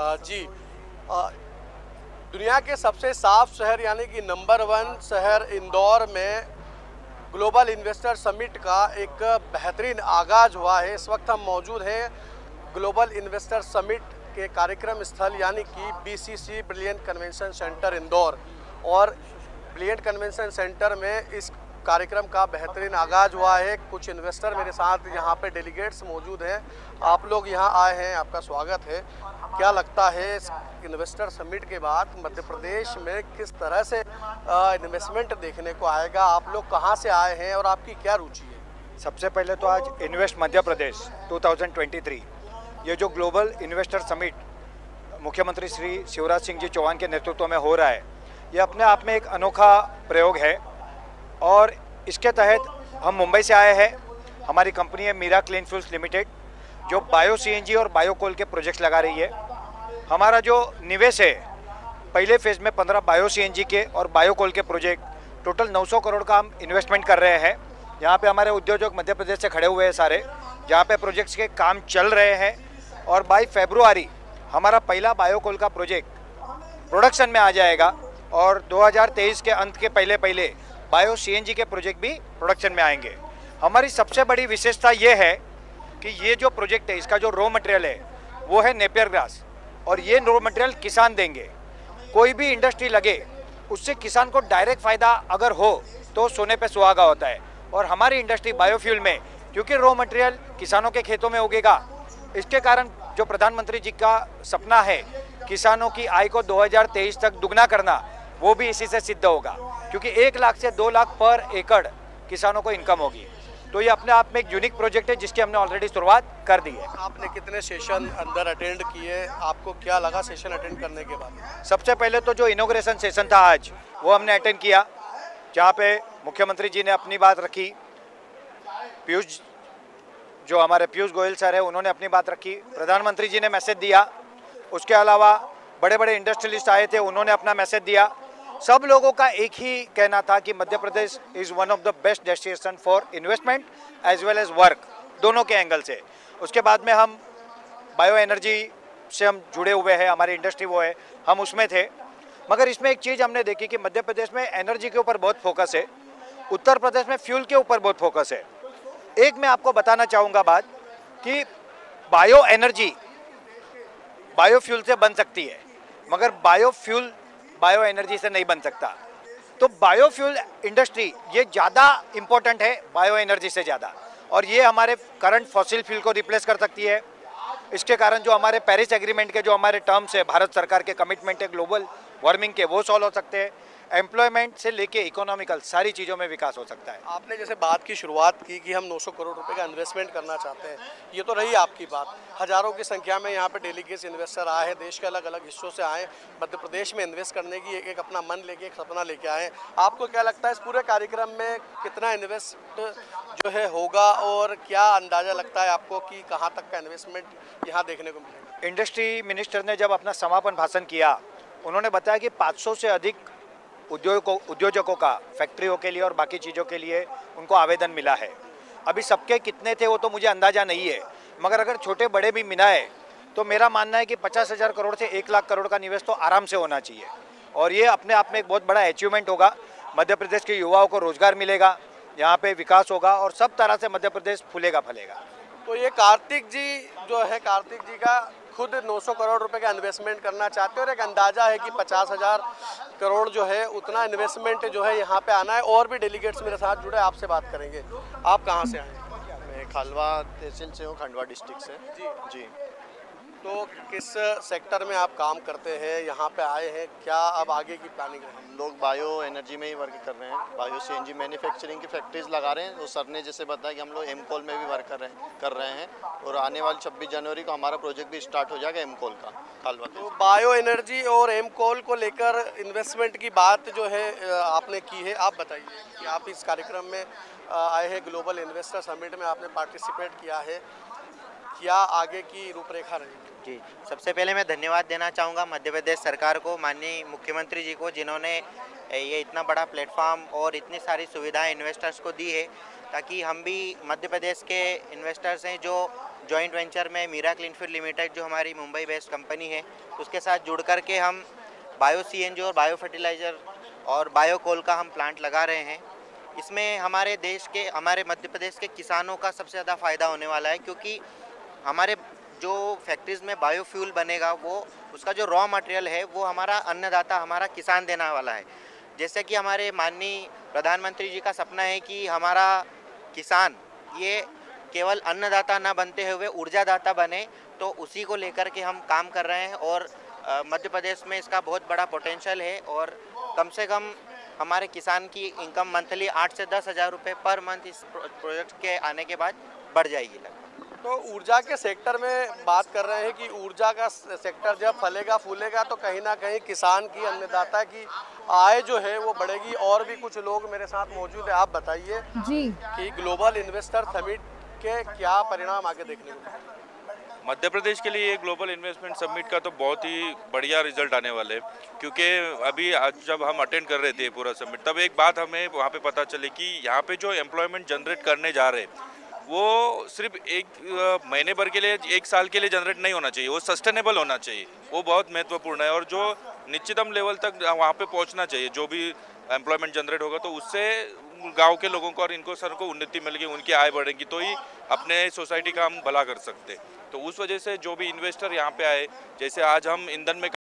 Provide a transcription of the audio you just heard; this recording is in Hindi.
जी। दुनिया के सबसे साफ़ शहर यानी कि नंबर वन शहर इंदौर में ग्लोबल इन्वेस्टर समिट का एक बेहतरीन आगाज़ हुआ है। इस वक्त हम मौजूद हैं ग्लोबल इन्वेस्टर समिट के कार्यक्रम स्थल यानी कि BCC brilliant convention centre Indore. और ब्रिलियंट कन्वेंशन सेंटर में इस कार्यक्रम का बेहतरीन आगाज़ हुआ है। कुछ इन्वेस्टर मेरे साथ यहाँ पे डेलीगेट्स मौजूद हैं। आप लोग यहाँ आए हैं, आपका स्वागत है। क्या लगता है इस इन्वेस्टर समिट के बाद मध्य प्रदेश में किस तरह से इन्वेस्टमेंट देखने को आएगा? आप लोग कहाँ से आए हैं और आपकी क्या रुचि है? सबसे पहले तो आज इन्वेस्ट मध्य प्रदेश 2023 ये जो ग्लोबल इन्वेस्टर समिट मुख्यमंत्री श्री शिवराज सिंह जी चौहान के नेतृत्व में हो रहा है, ये अपने आप में एक अनोखा प्रयोग है। और इसके तहत हम मुंबई से आए हैं। हमारी कंपनी है मीरा क्लीन फ्यूल्स लिमिटेड, जो बायो सीएनजी और बायो कोल के प्रोजेक्ट्स लगा रही है। हमारा जो निवेश है, पहले फ़ेज़ में 15 बायो सीएनजी के और बायो कोल के प्रोजेक्ट, टोटल 900 करोड़ का हम इन्वेस्टमेंट कर रहे हैं। यहाँ पे हमारे उद्योजक मध्य प्रदेश से खड़े हुए हैं सारे। जहाँ पे प्रोजेक्ट्स के काम चल रहे हैं और बाई फेब्रुआरी हमारा पहला बायोकोल का प्रोजेक्ट प्रोडक्शन में आ जाएगा और 2023 के अंत के पहले पहले बायो सीएनजी के प्रोजेक्ट भी प्रोडक्शन में आएँगे। हमारी सबसे बड़ी विशेषता ये है कि ये जो प्रोजेक्ट है, इसका जो रॉ मटेरियल है, वो है नेपियर ग्रास और ये रॉ मटेरियल किसान देंगे। कोई भी इंडस्ट्री लगे, उससे किसान को डायरेक्ट फ़ायदा अगर हो तो सोने पे सुहागा होता है। और हमारी इंडस्ट्री बायोफ्यूल में, क्योंकि रॉ मटेरियल किसानों के खेतों में उगेगा, इसके कारण जो प्रधानमंत्री जी का सपना है, किसानों की आय को 2023 तक दुगना करना वो भी इसी से सिद्ध होगा क्योंकि एक लाख से दो लाख पर एकड़ किसानों को इनकम होगी। तो ये अपने आप में एक यूनिक प्रोजेक्ट है जिसकी हमने ऑलरेडी शुरुआत कर दी है। आपने कितने सेशन अंदर अटेंड किए? आपको क्या लगा सेशन अटेंड करने के बाद? सबसे पहले तो जो इनोग्रेशन सेशन था आज वो हमने अटेंड किया जहाँ पे मुख्यमंत्री जी ने अपनी बात रखी। पीयूष जो हमारे पीयूष गोयल सर है उन्होंने अपनी बात रखी। प्रधानमंत्री जी ने मैसेज दिया। उसके अलावा बड़े बड़े इंडस्ट्रियलिस्ट आए थे उन्होंने अपना मैसेज दिया। सब लोगों का एक ही कहना था कि Madhya Pradesh is one of the best destination for investment as well as work दोनों के एंगल से। उसके बाद में हम बायो एनर्जी से हम जुड़े हुए हैं, हमारी इंडस्ट्री वो है, हम उसमें थे। मगर इसमें एक चीज़ हमने देखी कि मध्य प्रदेश में एनर्जी के ऊपर बहुत फोकस है, उत्तर प्रदेश में फ्यूल के ऊपर बहुत फोकस है। एक मैं आपको बताना चाहूँगा बात कि बायो एनर्जी बायोफ्यूल से बन सकती है, मगर बायोफ्यूल बायो एनर्जी से नहीं बन सकता। तो बायोफ्यूल इंडस्ट्री, ये ज़्यादा इम्पोर्टेंट है बायो एनर्जी से ज़्यादा। और ये हमारे करंट फॉसिल फ्यूल को रिप्लेस कर सकती है। इसके कारण जो हमारे पेरिस एग्रीमेंट के जो हमारे टर्म्स है, भारत सरकार के कमिटमेंट है ग्लोबल वार्मिंग के, वो सॉल्व हो सकते हैं। एम्प्लॉयमेंट से लेके इकोनॉमिकल सारी चीज़ों में विकास हो सकता है। आपने जैसे बात की शुरुआत की कि हम 900 करोड़ रुपए का इन्वेस्टमेंट करना चाहते हैं ये तो रही आपकी बात। हज़ारों की संख्या में यहाँ पे डेलीगेट्स इन्वेस्टर आए हैं देश के अलग अलग हिस्सों से आए मध्य प्रदेश में इन्वेस्ट करने की एक, एक अपना मन लेके एक सपना लेके आए आपको क्या लगता है इस पूरे कार्यक्रम में कितना इन्वेस्ट जो है होगा और क्या अंदाज़ा लगता है आपको कि कहाँ तक का इन्वेस्टमेंट यहाँ देखने को मिलेगा? इंडस्ट्री मिनिस्टर ने जब अपना समापन भाषण किया उन्होंने बताया कि 500 से अधिक उद्योगों, उद्योजकों का, फैक्ट्रियों के लिए और बाकी चीज़ों के लिए उनको आवेदन मिला है। अभी सबके कितने थे वो तो मुझे अंदाज़ा नहीं है, मगर अगर छोटे बड़े भी मिलाए तो मेरा मानना है कि पचास हज़ार करोड़ से एक लाख करोड़ का निवेश तो आराम से होना चाहिए। और ये अपने आप में एक बहुत बड़ा अचीवमेंट होगा। मध्य प्रदेश के युवाओं को रोज़गार मिलेगा, यहाँ पे विकास होगा और सब तरह से मध्य प्रदेश फूलेगा फलेगा। तो ये कार्तिक जी जो है, कार्तिक जी का खुद 900 करोड़ रुपए का इन्वेस्टमेंट करना चाहते हैं और एक अंदाज़ा है कि पचास हज़ार करोड़ जो है उतना इन्वेस्टमेंट जो है यहाँ पे आना है और भी डेलीगेट्स मेरे साथ जुड़े आपसे बात करेंगे। आप कहाँ से आए मैं खालवा तहसील से हूँ खंडवा डिस्ट्रिक्ट से। जी। जी। तो किस सेक्टर में आप काम करते हैं यहाँ पे आए हैं क्या अब आगे की प्लानिंग है? हम लोग बायो एनर्जी में ही वर्क कर रहे हैं बायो सी सीएनजी मैन्युफैक्चरिंग की फैक्ट्रीज लगा रहे हैं तो सर ने जैसे बताया कि हम लोग एम में भी वर्क कर रहे हैं कर रहे हैं और आने वाली छब्बीस जनवरी को हमारा प्रोजेक्ट भी स्टार्ट हो जाएगा एम का खालवा तो बायो एनर्जी और एम कोल को लेकर इन्वेस्टमेंट की बात जो है आपने की है आप बताइए कि आप इस कार्यक्रम में आए हैं ग्लोबल इन्वेस्टर समिट में आपने पार्टिसिपेट किया है क्या आगे की रूपरेखा रहेगी? जी, सबसे पहले मैं धन्यवाद देना चाहूँगा मध्य प्रदेश सरकार को, माननीय मुख्यमंत्री जी को, जिन्होंने ये इतना बड़ा प्लेटफॉर्म और इतनी सारी सुविधाएँ इन्वेस्टर्स को दी है, ताकि हम भी मध्य प्रदेश के इन्वेस्टर्स हैं जो जॉइंट वेंचर में मीरा क्लीनफील्ड लिमिटेड जो हमारी मुंबई बेस्ड कंपनी है, उसके साथ जुड़ कर के हम बायो सीएनजी और बायो फर्टिलाइज़र और बायो कोल का हम प्लांट लगा रहे हैं। इसमें हमारे देश के, हमारे मध्य प्रदेश के किसानों का सबसे ज़्यादा फ़ायदा होने वाला है, क्योंकि हमारे जो फैक्ट्रीज़ में बायोफ्यूल बनेगा, वो, उसका जो रॉ मटेरियल है, वो हमारा अन्नदाता, हमारा किसान देने वाला है। जैसे कि हमारे माननीय प्रधानमंत्री जी का सपना है कि हमारा किसान, ये केवल अन्नदाता ना बनते हुए ऊर्जादाता बने तो उसी को लेकर के हम काम कर रहे हैं और मध्य प्रदेश में इसका बहुत बड़ा पोटेंशियल है और कम से कम हमारे किसान की इनकम मंथली आठ से दस हज़ार रुपये पर मंथ इस प्रोजेक्ट के आने के बाद बढ़ जाएगी लगभग। तो ऊर्जा के सेक्टर में बात कर रहे हैं कि ऊर्जा का सेक्टर जब फलेगा फूलेगा तो कहीं ना कहीं किसान की अन्नदाता की आय जो है वो बढ़ेगी। और भी कुछ लोग मेरे साथ मौजूद है आप बताइए जी। कि ग्लोबल इन्वेस्टर समिट के क्या परिणाम आगे देखने को मध्य प्रदेश के लिए ये ग्लोबल इन्वेस्टमेंट समिट का तो बहुत ही बढ़िया रिज़ल्ट आने वाले हैं क्योंकि अभी आज जब हम अटेंड कर रहे थे पूरा समिट तब एक बात हमें वहाँ पे पता चली कि यहाँ पे जो एम्प्लॉयमेंट जनरेट करने जा रहे हैं वो सिर्फ़ एक महीने भर के लिए, एक साल के लिए जनरेट नहीं होना चाहिए। वो सस्टेनेबल होना चाहिए। वो बहुत महत्वपूर्ण है और जो निश्चितम लेवल तक वहाँ पे पहुँचना चाहिए। जो भी एम्प्लॉयमेंट जनरेट होगा तो उससे गाँव के लोगों को और इनको सर को उन्नति मिलेगी, उनकी आय बढ़ेगी तो ही अपने सोसाइटी का हम भला कर सकते। तो उस वजह से जो भी इन्वेस्टर यहाँ पे आए, जैसे आज हम ईंधन में